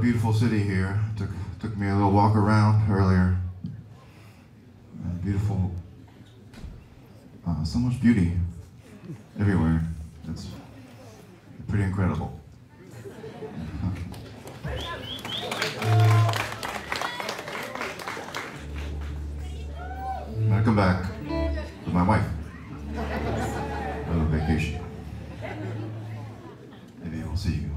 beautiful city here. Took took me a little walk around earlier. Beautiful, uh, so much beauty everywhere. It's pretty incredible. I'm gonna come back with my wife. On vacation. Maybe we'll see you.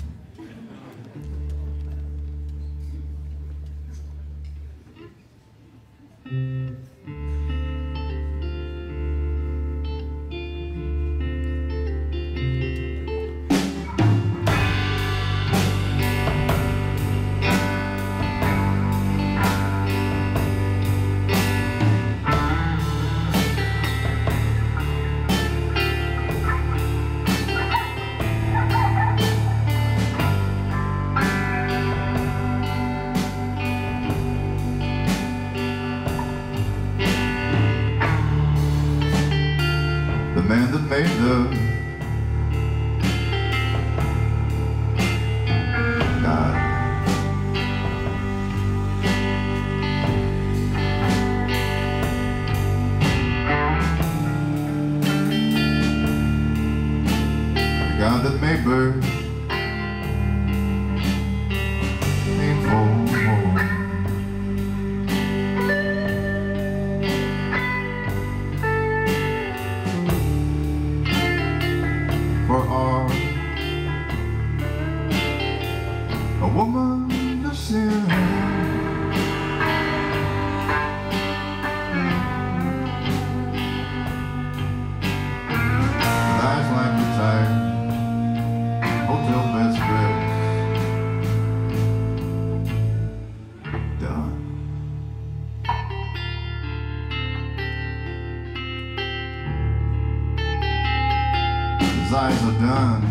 That made birds. Painful. for art a woman to sin His eyes are done.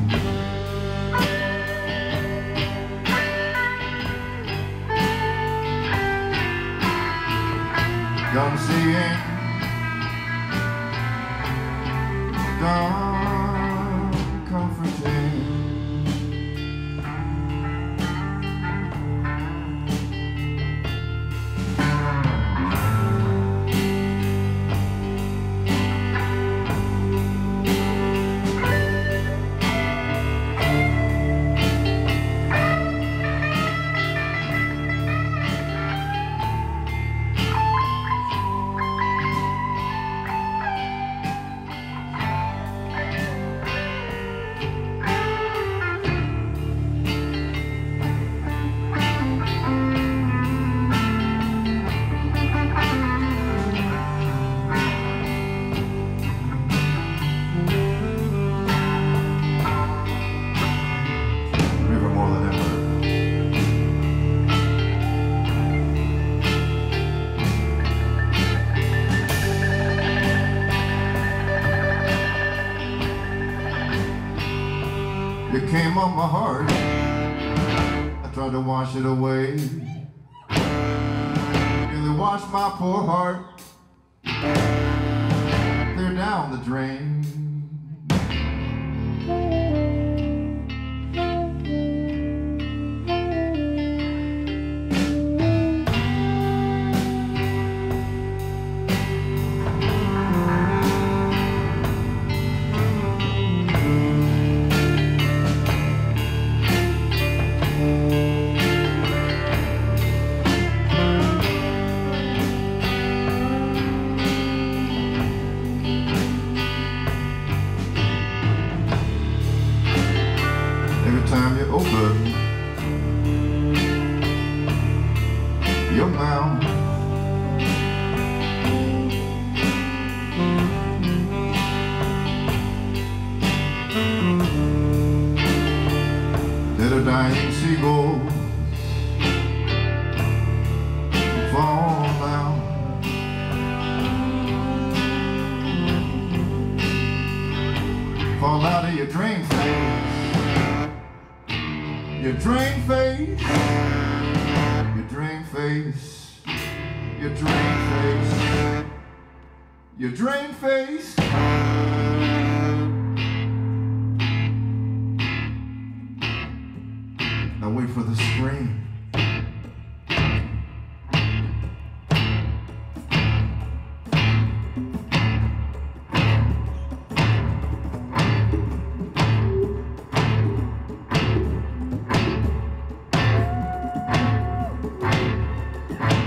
Gonna see him. Done came on my heart. I tried to wash it away. Nearly washed my poor heart. Clear down the drain. Open your mouth, a dying seagull fall down. Fall out of your face. Your drain face, your drain face, your drain face, your drain face. Now wait for the scream. Thank